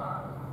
Wow.